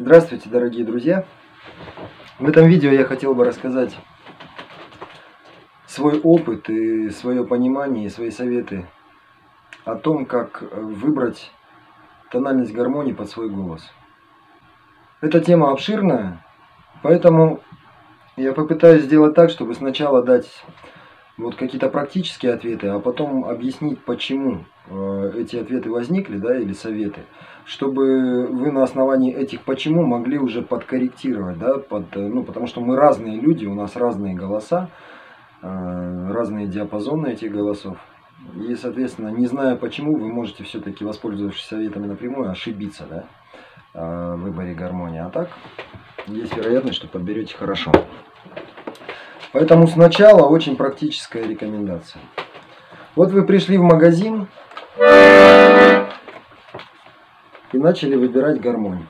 Здравствуйте, дорогие друзья! В этом видео я хотел бы рассказать свой опыт и свое понимание и свои советы о том, как выбрать тональность гармонии под свой голос. Эта тема обширная, поэтому я попытаюсь сделать так, чтобы сначала дать вот какие-то практические ответы, а потом объяснить, почему э, эти ответы возникли, да, или советы, чтобы вы на основании этих почему могли уже подкорректировать, да, под, э, ну, потому что мы разные люди, у нас разные голоса, э, разные диапазоны этих голосов. И, соответственно, не зная почему, вы можете все-таки, воспользовавшись советами напрямую, ошибиться, да, в выборе гармонии. А так, есть вероятность, что подберете хорошо. Поэтому сначала очень практическая рекомендация. Вот вы пришли в магазин и начали выбирать гармонь.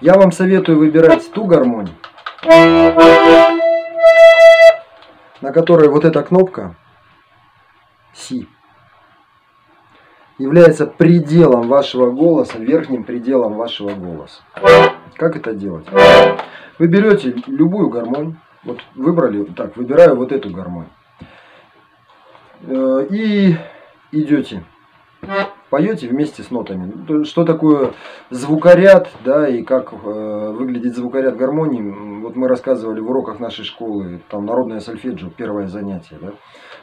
Я вам советую выбирать ту гармонь, на которой вот эта кнопка Си является пределом вашего голоса, верхним пределом вашего голоса. Как это делать? Вы берете любую гармонь, вот выбрали, так, выбираю вот эту гармонь. Э, и идете. Поете вместе с нотами. Что такое звукоряд, да, и как э, выглядит звукоряд гармонии. Вот мы рассказывали в уроках нашей школы, там народное сольфеджио, первое занятие, да.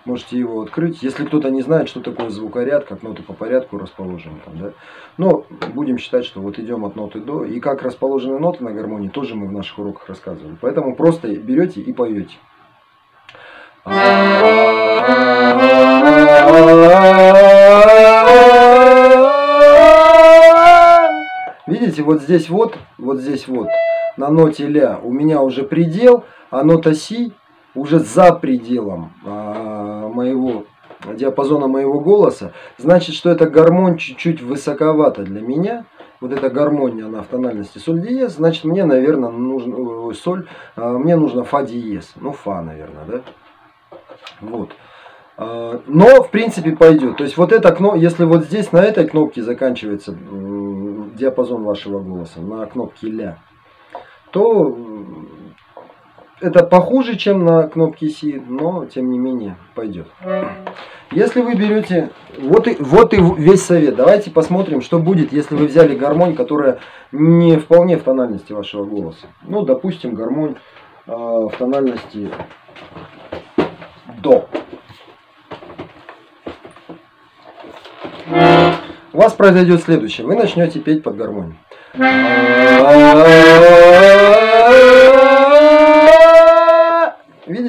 Можете его открыть. Если кто-то не знает, что такое звукоряд, как ноты по порядку расположены. Там, да? Но будем считать, что вот идем от ноты до. И как расположены ноты на гармонии, тоже мы в наших уроках рассказывали. Поэтому просто берете и поете. Видите, вот здесь вот, вот здесь вот, на ноте ля у меня уже предел, а нота си уже за пределом а, моего диапазона моего голоса, значит, что эта гармонь чуть-чуть высоковата для меня. Вот эта гармония, она в тональности соль диез, значит, мне, наверное, нужно, соль, а, мне нужно фа диез. Ну, фа, наверное, да? Вот. А, но, в принципе, пойдет. То есть, вот это окно, если вот здесь на этой кнопке заканчивается диапазон вашего голоса, на кнопке ля, то это похуже, чем на кнопке C, но тем не менее пойдет. Если вы берете, вот и, вот и весь совет. Давайте посмотрим, что будет, если вы взяли гармонь, которая не вполне в тональности вашего голоса. Ну, допустим, гармонь э, в тональности до. У вас произойдет следующее. Вы начнете петь под гармонию.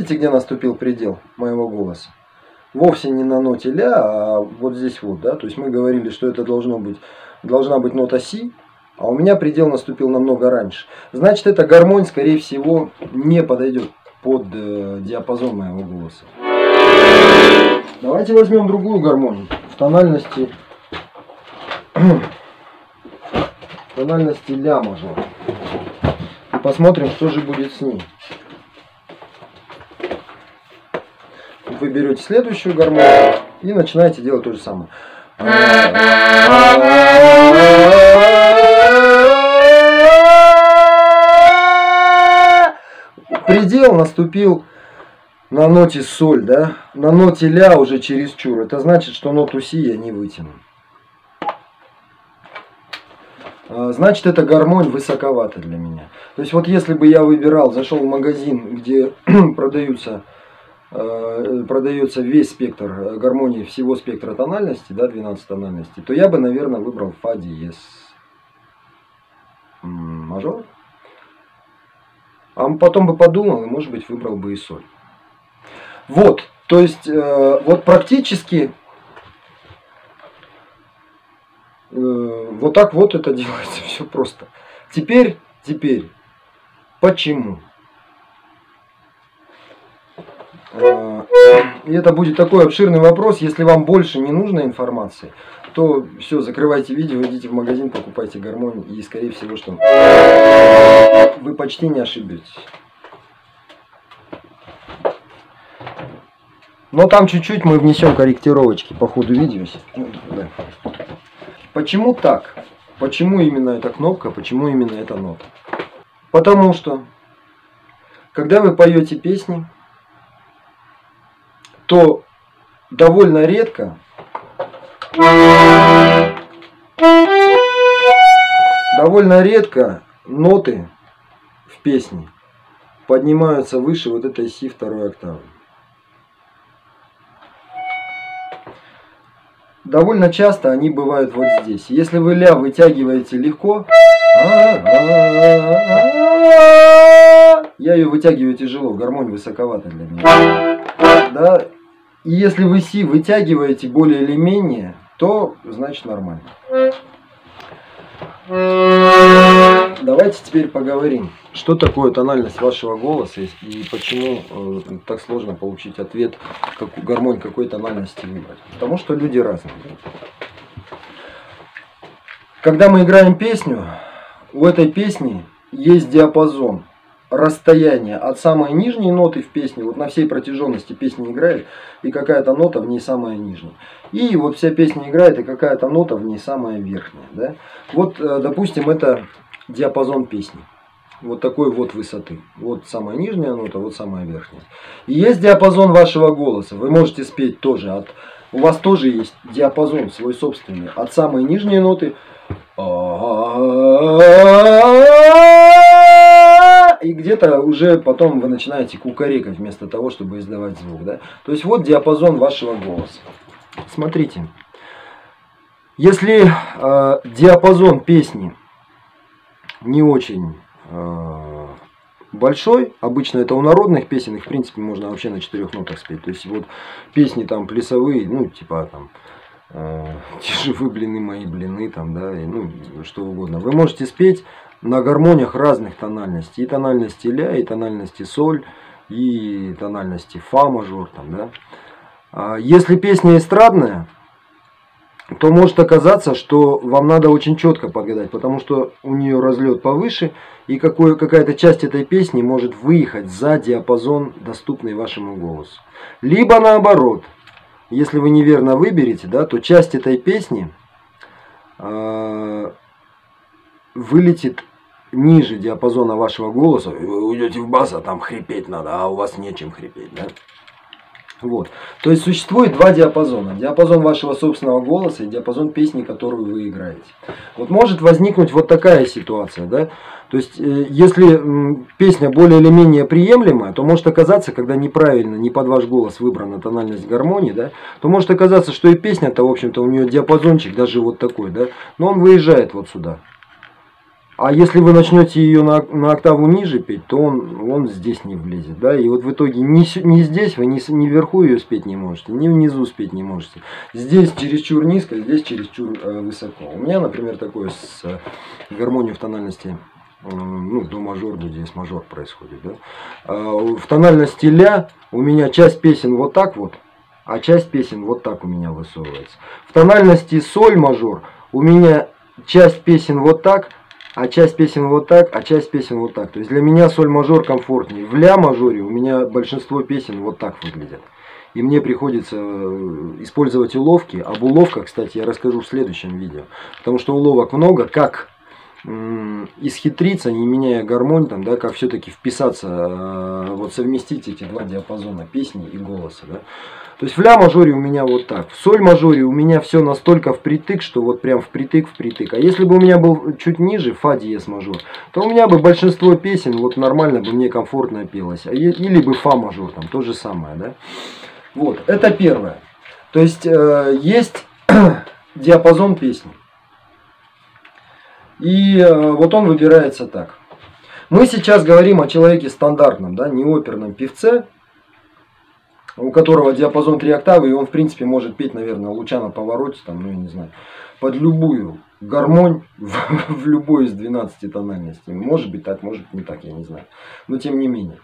Видите, где наступил предел моего голоса? Вовсе не на ноте ля, а вот здесь вот, да. То есть мы говорили, что это должно быть, должна быть нота си, а у меня предел наступил намного раньше. Значит, эта гармонь, скорее всего, не подойдет под э, диапазон моего голоса. Давайте возьмем другую гармонию в тональности, в тональности ля мажор. И посмотрим, что же будет с ней. Вы берете следующую гармонию и начинаете делать то же самое. Предел наступил на ноте соль, да? На ноте ля уже через чур. Это значит, что ноту си я не вытяну. А, значит, эта гармонь высоковата для меня. То есть, вот если бы я выбирал, зашел в магазин, где продаются продается весь спектр э, гармонии всего спектра тональности, да, 12 тональностей, то я бы, наверное, выбрал фа диез мажор. А потом бы подумал и, может быть, выбрал бы и соль. Вот, то есть, э, вот практически вот так вот это делается, все просто. Теперь, теперь, почему? А, и это будет такой обширный вопрос. Если вам больше не нужно информации, то все, закрывайте видео, идите в магазин, покупайте гармонию. И скорее всего, что вы почти не ошибетесь. Но там чуть-чуть мы внесем корректировочки по ходу видео. Почему так? Почему именно эта кнопка, почему именно эта нота? Потому что, когда вы поете песни, то довольно редко довольно редко ноты в песне поднимаются выше вот этой си второй октавы. довольно часто они бывают вот здесь. Если вы ля вытягиваете легко, я ее вытягиваю тяжело, гармонь высоковата для меня. Да? И если вы си вытягиваете более или менее, то значит нормально. Давайте теперь поговорим, что такое тональность вашего голоса и почему э, так сложно получить ответ, как гармонь какой тональности выбрать. Потому что люди разные. Когда мы играем песню, у этой песни есть диапазон расстояние от самой нижней ноты в песне, вот на всей протяженности песни играет, и какая-то нота в ней самая нижняя. И вот вся песня играет, и какая-то нота в ней самая верхняя. Да? Вот, э, допустим, это диапазон песни. Вот такой вот высоты. Вот самая нижняя нота, вот самая верхняя. И есть диапазон вашего голоса. Вы можете спеть тоже от... У вас тоже есть диапазон свой собственный. От самой нижней ноты и где-то уже потом вы начинаете кукарекать вместо того, чтобы издавать звук. Да? То есть вот диапазон вашего голоса. Смотрите, если э, диапазон песни не очень э, большой, обычно это у народных песен, их в принципе можно вообще на четырех нотах спеть. То есть вот песни там плясовые, ну типа там э, тяжевы блины мои блины там, да, и, ну что угодно. Вы можете спеть на гармониях разных тональностей. И тональности ля, и тональности соль, и тональности фа мажор. Там, да. А если песня эстрадная, то может оказаться, что вам надо очень четко подгадать, потому что у нее разлет повыше, и какая-то часть этой песни может выехать за диапазон, доступный вашему голосу. Либо наоборот, если вы неверно выберете, да, то часть этой песни э, вылетит ниже диапазона вашего голоса, вы уйдете в бас, а там хрипеть надо, а у вас нечем хрипеть, да? Вот. То есть существует два диапазона. Диапазон вашего собственного голоса и диапазон песни, которую вы играете. Вот может возникнуть вот такая ситуация, да? То есть, э, если песня более или менее приемлемая, то может оказаться, когда неправильно, не под ваш голос выбрана тональность гармонии, да, то может оказаться, что и песня-то, в общем-то, у нее диапазончик даже вот такой, да, но он выезжает вот сюда. А если вы начнете ее на, на октаву ниже петь, то он, он здесь не влезет. Да? И вот в итоге не, не здесь вы не, не вверху ее спеть не можете, ни внизу спеть не можете. Здесь чересчур низко, здесь чересчур э, высоко. У меня, например, такое с э, гармонией в тональности ну, до мажор, до диез мажор происходит. Да? А в тональности ля у меня часть песен вот так вот, а часть песен вот так у меня высовывается. В тональности соль мажор у меня часть песен вот так, а часть песен вот так, а часть песен вот так. То есть для меня соль мажор комфортнее. В ля мажоре у меня большинство песен вот так выглядят. И мне приходится э, использовать уловки. Об уловках, кстати, я расскажу в следующем видео. Потому что уловок много. Как исхитриться, не меняя гармонь, там, да, как все-таки вписаться, э, вот совместить эти два диапазона песни и голоса. Да. То есть в ля мажоре у меня вот так. В соль мажоре у меня все настолько впритык, что вот прям впритык, впритык. А если бы у меня был чуть ниже, фа диез мажор, то у меня бы большинство песен вот нормально бы мне комфортно пелось. А или бы фа мажор, там то же самое, да. Вот, это первое. То есть э, есть диапазон песни. И э, вот он выбирается так. Мы сейчас говорим о человеке стандартном, да, не оперном певце, у которого диапазон 3 октавы, и он, в принципе, может петь, наверное, луча на повороте, там, ну, я не знаю, под любую гармонь в, в любой из 12 тональностей. Может быть так, может не так, я не знаю. Но тем не менее.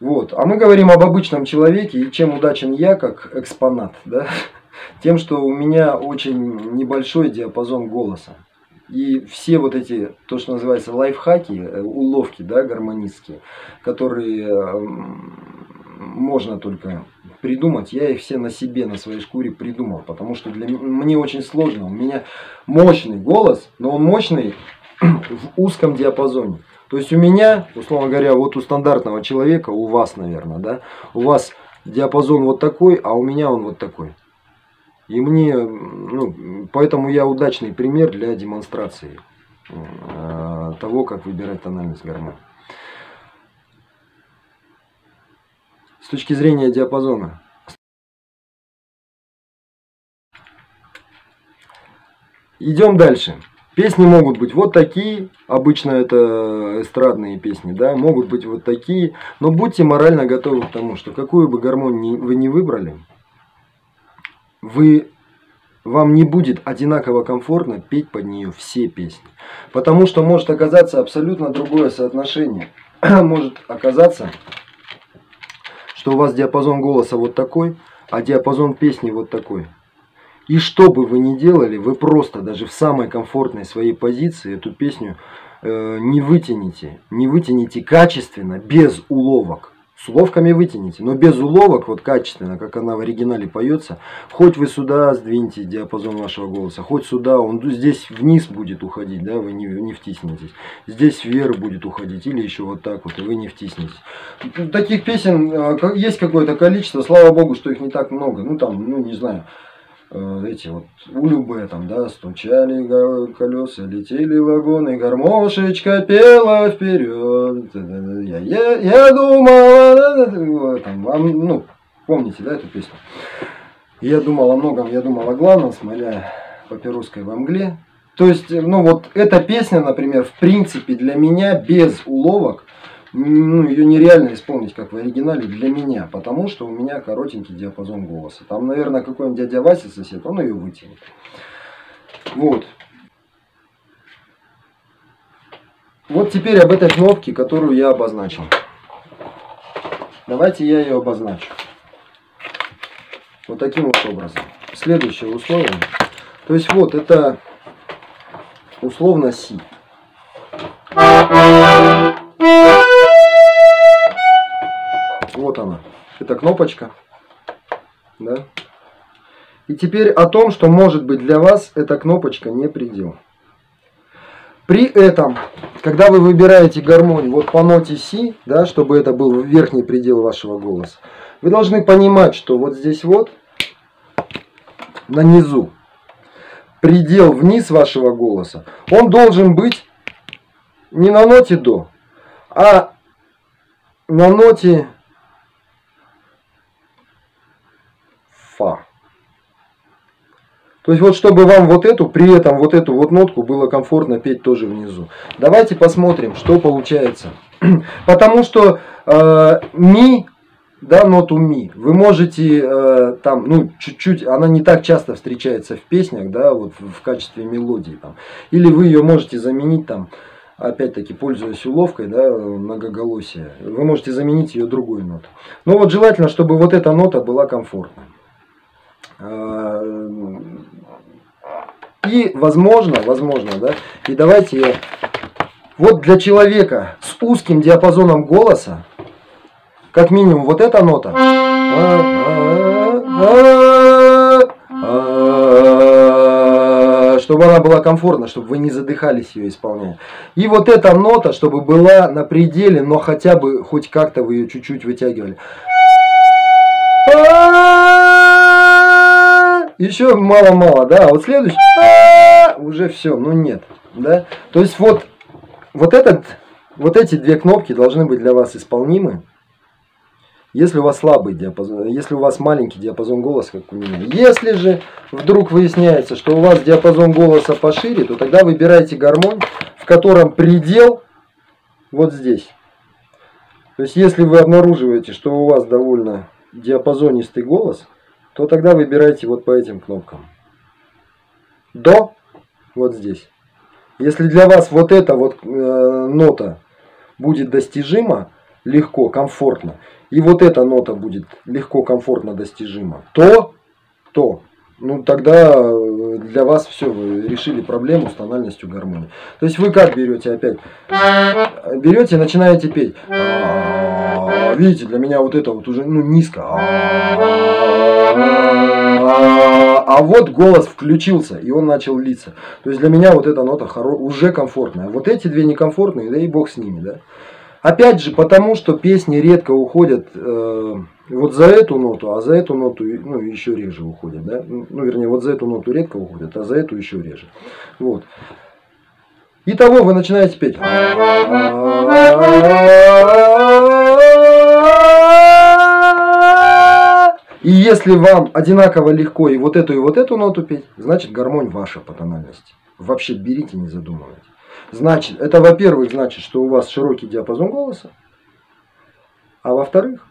Вот. А мы говорим об обычном человеке, и чем удачен я как экспонат, да? Тем, что у меня очень небольшой диапазон голоса. И все вот эти, то, что называется лайфхаки, э, уловки, да, гармонистские, которые можно только придумать, я их все на себе, на своей шкуре придумал, потому что для мне очень сложно. У меня мощный голос, но он мощный в узком диапазоне. То есть у меня, условно говоря, вот у стандартного человека, у вас, наверное, да, у вас диапазон вот такой, а у меня он вот такой. И мне, ну, поэтому я удачный пример для демонстрации э, того, как выбирать тональность гармонии. С точки зрения диапазона. Идем дальше. Песни могут быть вот такие, обычно это эстрадные песни, да, могут быть вот такие, но будьте морально готовы к тому, что какую бы гармонию вы не выбрали, вы, вам не будет одинаково комфортно петь под нее все песни. Потому что может оказаться абсолютно другое соотношение. может оказаться, что у вас диапазон голоса вот такой, а диапазон песни вот такой. И что бы вы ни делали, вы просто даже в самой комфортной своей позиции эту песню э, не вытянете. Не вытянете качественно, без уловок. С уловками вытяните, но без уловок, вот качественно, как она в оригинале поется. Хоть вы сюда сдвиньте диапазон вашего голоса, хоть сюда, он здесь вниз будет уходить, да, вы не, не втиснетесь. Здесь вверх будет уходить, или еще вот так вот, и вы не втиснетесь. Таких песен а, есть какое-то количество, слава богу, что их не так много. Ну там, ну не знаю, эти вот улюбы там, да, стучали колеса, летели вагоны, гармошечка пела вперед. Я, я, я думала, там, вам, ну, помните, да, эту песню? Я думал о многом, я думал о главном, смоля папиросской во мгле. То есть, ну вот эта песня, например, в принципе для меня без уловок ну, ее нереально исполнить, как в оригинале, для меня, потому что у меня коротенький диапазон голоса. Там, наверное, какой-нибудь дядя Вася сосед, он ее вытянет. Вот. Вот теперь об этой кнопке, которую я обозначил. Давайте я ее обозначу. Вот таким вот образом. Следующее условие. То есть вот это условно си. Она. Это кнопочка. Да? И теперь о том, что может быть для вас эта кнопочка не предел. При этом, когда вы выбираете гармонию вот по ноте си, да, чтобы это был верхний предел вашего голоса, вы должны понимать, что вот здесь вот, на низу, предел вниз вашего голоса, он должен быть не на ноте до, а на ноте фа. То есть вот чтобы вам вот эту, при этом вот эту вот нотку было комфортно петь тоже внизу. Давайте посмотрим, что получается. Потому что э, ми, да, ноту ми, вы можете э, там, ну, чуть-чуть, она не так часто встречается в песнях, да, вот в, в качестве мелодии там. Или вы ее можете заменить там, опять-таки, пользуясь уловкой, да, многоголосия, вы можете заменить ее другой нотой. Но вот желательно, чтобы вот эта нота была комфортной. А, и возможно, возможно, да, и давайте, вот для человека с узким диапазоном голоса, как минимум вот эта нота, чтобы она была комфортна, чтобы вы не задыхались ее исполняя. И вот эта нота, чтобы была на пределе, но хотя бы хоть как-то вы ее чуть-чуть вытягивали. Еще мало-мало, да, а вот следующий, уже все, ну нет, да. То есть вот, вот этот, вот эти две кнопки должны быть для вас исполнимы. Если у вас слабый диапазон, если у вас маленький диапазон голоса, как у меня. Если же вдруг выясняется, что у вас диапазон голоса пошире, то тогда выбирайте гармонь, в котором предел вот здесь. То есть если вы обнаруживаете, что у вас довольно диапазонистый голос, то тогда выбирайте вот по этим кнопкам. До вот здесь. Если для вас вот эта вот э, нота будет достижима, легко, комфортно, и вот эта нота будет легко, комфортно достижима, то, то, ну тогда для вас все, вы решили проблему с тональностью гармонии. То есть вы как берете опять? Берете начинаете петь. Видите, для меня вот это вот уже ну, низко. А вот голос включился, и он начал литься. То есть для меня вот эта нота уже комфортная. Вот эти две некомфортные, да и бог с ними, да. Опять же, потому что песни редко уходят э, вот за эту ноту, а за эту ноту ну, еще реже уходят. Да? Ну, вернее, вот за эту ноту редко уходят, а за эту еще реже. Вот. Итого вы начинаете петь. И если вам одинаково легко и вот эту, и вот эту ноту петь, значит гармонь ваша по тональности. Вообще берите, не задумывайтесь. Значит, это, во-первых, значит, что у вас широкий диапазон голоса. А во-вторых,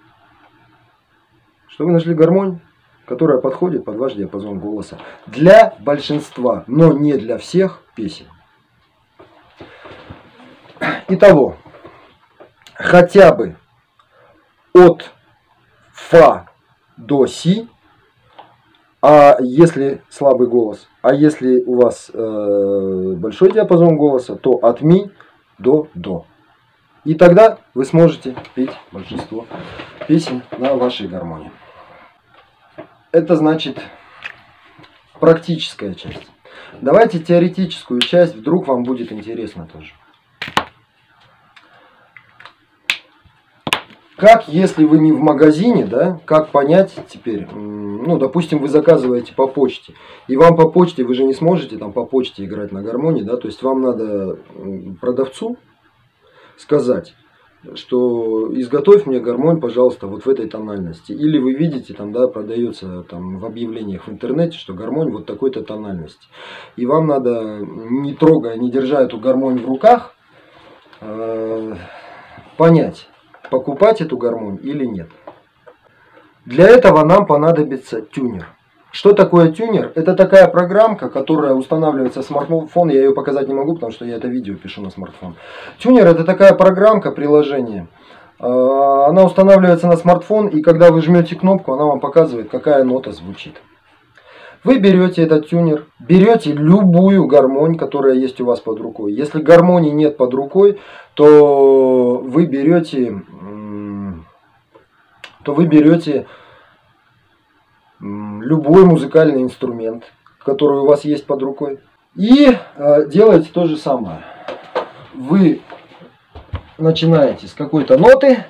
что вы нашли гармонь, которая подходит под ваш диапазон голоса. Для большинства, но не для всех песен. Итого, хотя бы от фа до си а если слабый голос, а если у вас э, большой диапазон голоса, то от ми до до. И тогда вы сможете петь большинство песен на вашей гармонии. Это значит практическая часть. Давайте теоретическую часть, вдруг вам будет интересно тоже. Как, если вы не в магазине, да, как понять теперь, ну, допустим, вы заказываете по почте, и вам по почте, вы же не сможете там по почте играть на гармонии, да, то есть вам надо продавцу сказать, что изготовь мне гармонь, пожалуйста, вот в этой тональности. Или вы видите, там, да, продается там в объявлениях в интернете, что гармонь вот такой-то тональности. И вам надо, не трогая, не держа эту гармонь в руках, э, понять, покупать эту гармонь или нет. Для этого нам понадобится тюнер. Что такое тюнер? Это такая программка, которая устанавливается в смартфон. Я ее показать не могу, потому что я это видео пишу на смартфон. Тюнер это такая программка, приложение. А, она устанавливается на смартфон, и когда вы жмете кнопку, она вам показывает, какая нота звучит. Вы берете этот тюнер, берете любую гармонь, которая есть у вас под рукой. Если гармонии нет под рукой, то вы берете, то вы берете любой музыкальный инструмент, который у вас есть под рукой, и э, делаете то же самое. Вы начинаете с какой-то ноты,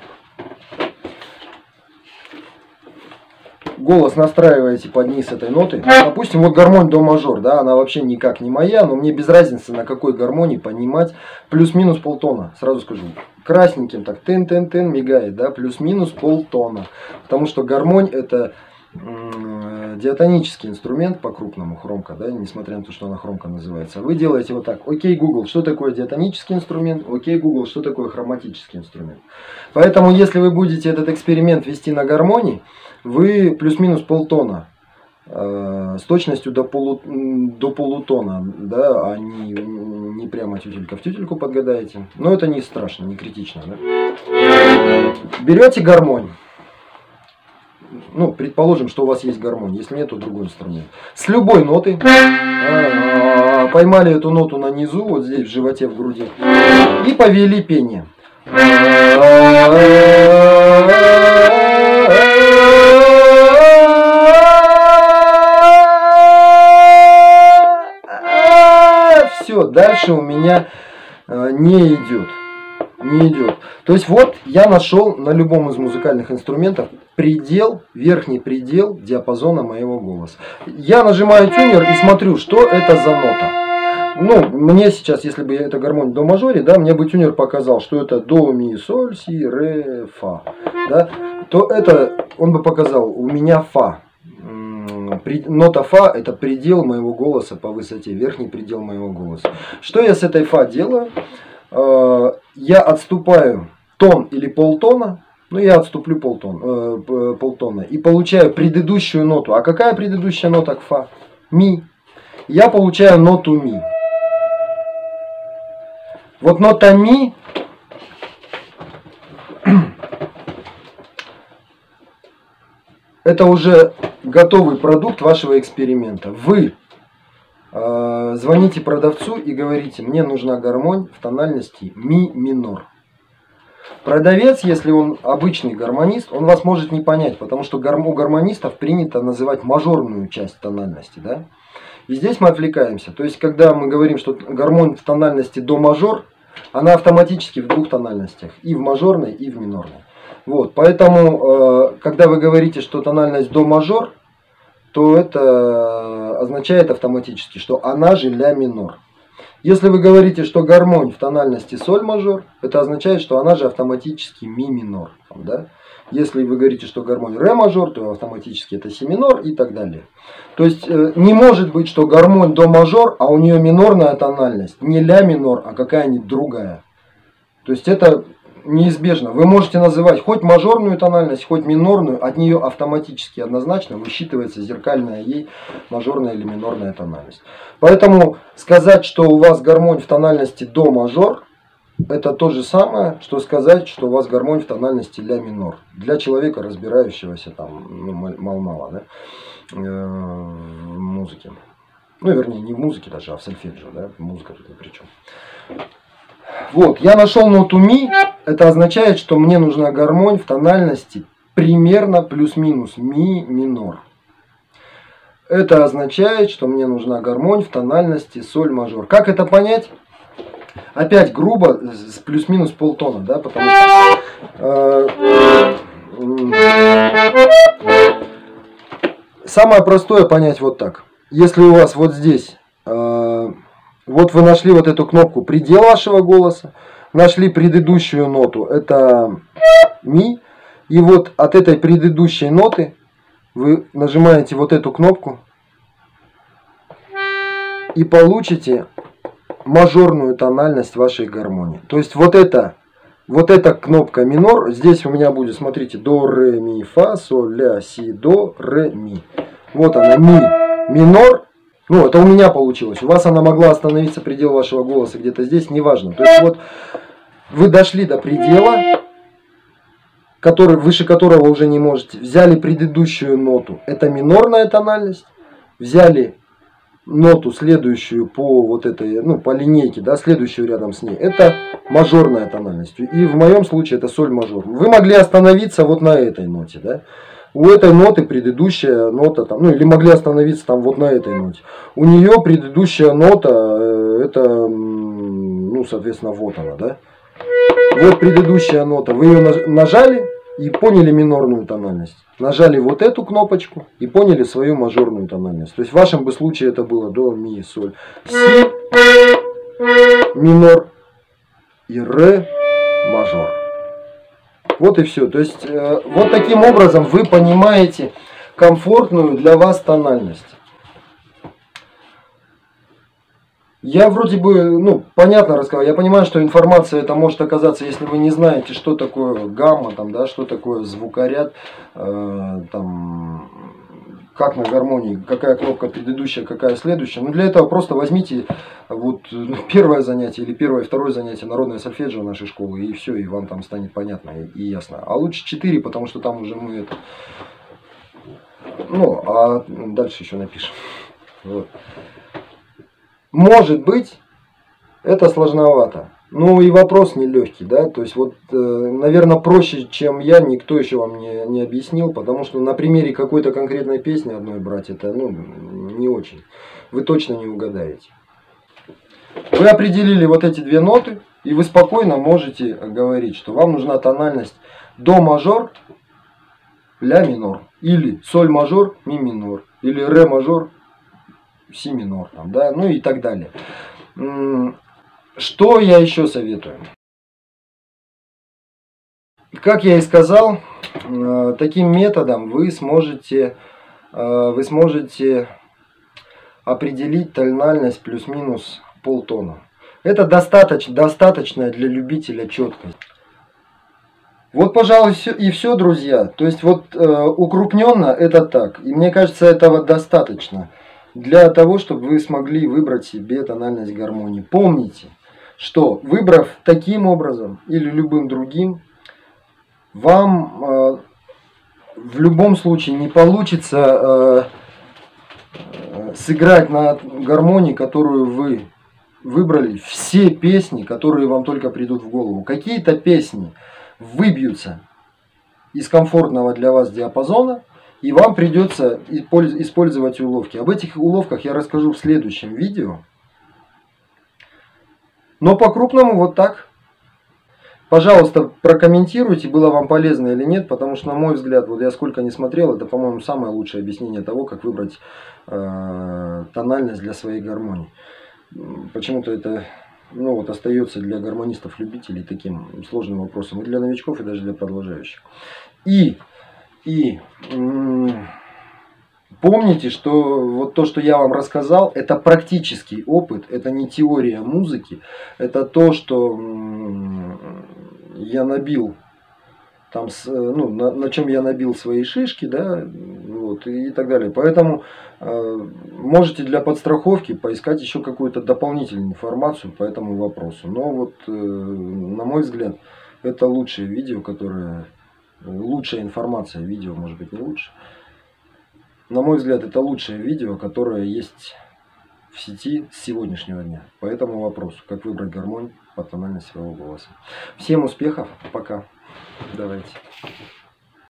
голос настраиваете под низ этой ноты. Допустим, вот гармонь до мажор, да, она вообще никак не моя, но мне без разницы на какой гармонии понимать. Плюс-минус полтона, сразу скажу. Красненьким так тын-тын-тын мигает, да, плюс-минус полтона. Потому что гармонь это диатонический инструмент по-крупному, хромка, да, несмотря на то, что она хромка называется. Вы делаете вот так. Окей, Google, что такое диатонический инструмент? Окей, Google, что такое хроматический инструмент? Поэтому, если вы будете этот эксперимент вести на гармонии, вы плюс-минус полтона э, с точностью до, полу, до полутона, да, а не, не прямо тютелька в тютельку подгадаете. Но это не страшно, не критично. Да? Берете гармонь. Ну, предположим, что у вас есть гармонь, если нет, то другой инструмент. С любой ноты. А, поймали эту ноту на низу, вот здесь в животе, в груди. И повели пение. Все, дальше у меня э, не идет. Не идет. То есть вот я нашел на любом из музыкальных инструментов предел, верхний предел диапазона моего голоса. Я нажимаю тюнер и смотрю, что это за нота. Ну, мне сейчас, если бы это гармония до мажоре, да, мне бы тюнер показал, что это до, ми, соль, си, ре, фа, да, то это он бы показал, у меня фа. Нота фа это предел моего голоса по высоте, верхний предел моего голоса. Что я с этой фа делаю? Э, я отступаю тон или полтона, ну я отступлю полтон, э, полтона и получаю предыдущую ноту. А какая предыдущая нота к фа? Ми. Я получаю ноту ми. Вот нота ми это уже готовый продукт вашего эксперимента. Вы э, звоните продавцу и говорите, мне нужна гармонь в тональности ми минор. Продавец, если он обычный гармонист, он вас может не понять, потому что у гармонистов принято называть мажорную часть тональности. Да? И здесь мы отвлекаемся. То есть, когда мы говорим, что гармонь в тональности до мажор, она автоматически в двух тональностях. И в мажорной, и в минорной. Вот, поэтому, э, когда вы говорите, что тональность до мажор, то это означает автоматически, что она же ля минор. Если вы говорите, что гармонь в тональности соль мажор, это означает, что она же автоматически ми минор. Да? Если вы говорите, что гармонь ре мажор, то автоматически это си минор и так далее. То есть э, не может быть, что гармонь до мажор, а у нее минорная тональность. Не ля минор, а какая-нибудь другая. То есть это неизбежно. Вы можете называть хоть мажорную тональность, хоть минорную, от нее автоматически однозначно высчитывается зеркальная ей мажорная или минорная тональность. Поэтому сказать, что у вас гармонь в тональности до мажор, это то же самое, что сказать, что у вас гармонь в тональности ля минор. Для человека, разбирающегося там, ну, мало-мало, да, э, в музыке. Ну, вернее, не в музыке даже, а в сольфеджио, да, музыка тут ни при чем. Вот, я нашел ноту ми, это означает, что мне нужна гармонь в тональности примерно плюс-минус ми минор. Это означает, что мне нужна гармонь в тональности соль мажор. Как это понять? Опять грубо, с плюс-минус полтона, да, потому что... Э, самое простое понять вот так. Если у вас вот здесь вот вы нашли вот эту кнопку предел вашего голоса, нашли предыдущую ноту, это ми, и вот от этой предыдущей ноты вы нажимаете вот эту кнопку и получите мажорную тональность вашей гармонии. То есть вот это, вот эта кнопка минор, здесь у меня будет, смотрите, до, ре, ми, фа, соль, ля, си, до, ре, ми. Вот она, ми, минор, ну, это у меня получилось. У вас она могла остановиться предел вашего голоса где-то здесь, неважно. То есть вот вы дошли до предела, который, выше которого уже не можете. Взяли предыдущую ноту, это минорная тональность. Взяли ноту, следующую по вот этой, ну, по линейке, да, следующую рядом с ней, это мажорная тональность. И в моем случае это соль мажор. Вы могли остановиться вот на этой ноте, да у этой ноты предыдущая нота, там, ну или могли остановиться там вот на этой ноте. У нее предыдущая нота, э, это, ну, соответственно, вот она, да. Вот предыдущая нота. Вы ее нажали и поняли минорную тональность. Нажали вот эту кнопочку и поняли свою мажорную тональность. То есть в вашем бы случае это было до, ми, соль, си, минор и ре, мажор. Вот и все. То есть э, вот таким образом вы понимаете комфортную для вас тональность. Я вроде бы, ну, понятно рассказал. Я понимаю, что информация это может оказаться, если вы не знаете, что такое гамма, там, да, что такое звукоряд, э, там, как на гармонии, какая кнопка предыдущая, какая следующая. Ну, для этого просто возьмите вот ну, первое занятие или первое, второе занятие народной сольфеджио нашей школы, и все, и вам там станет понятно и, и ясно. А лучше четыре, потому что там уже мы это... Ну, а дальше еще напишем. Вот. Может быть, это сложновато. Ну и вопрос нелегкий, да, то есть вот, э, наверное, проще, чем я, никто еще вам не, не объяснил, потому что на примере какой-то конкретной песни одной брать, это, ну, не очень. Вы точно не угадаете. Вы определили вот эти две ноты, и вы спокойно можете говорить, что вам нужна тональность до мажор, ля минор, или соль мажор, ми минор, или ре мажор, си минор, там, да, ну и так далее. Что я еще советую? Как я и сказал, э, таким методом вы сможете, э, вы сможете определить тональность плюс-минус полтона. Это достаточно, достаточно для любителя четкость. Вот, пожалуй, и все, друзья. То есть, вот э, укрупненно это так. И мне кажется, этого достаточно для того, чтобы вы смогли выбрать себе тональность гармонии. Помните, что выбрав таким образом или любым другим, вам э, в любом случае не получится э, сыграть на гармонии, которую вы выбрали, все песни, которые вам только придут в голову. Какие-то песни выбьются из комфортного для вас диапазона, и вам придется использовать уловки. Об этих уловках я расскажу в следующем видео. Но по-крупному вот так. Пожалуйста, прокомментируйте, было вам полезно или нет, потому что, на мой взгляд, вот я сколько не смотрел, это, по-моему, самое лучшее объяснение того, как выбрать э, тональность для своей гармонии. Почему-то это ну, вот, остается для гармонистов-любителей таким сложным вопросом, и для новичков, и даже для продолжающих. И, и Помните, что вот то, что я вам рассказал, это практический опыт, это не теория музыки, это то, что я набил там, ну, на, на чем я набил свои шишки, да, вот, и так далее. Поэтому э, можете для подстраховки поискать еще какую-то дополнительную информацию по этому вопросу. Но вот, э, на мой взгляд, это лучшее видео, которое, лучшая информация, видео может быть не лучше, на мой взгляд, это лучшее видео, которое есть в сети с сегодняшнего дня. По этому вопросу, как выбрать гармонь по тональности своего голоса. Всем успехов, пока. Давайте.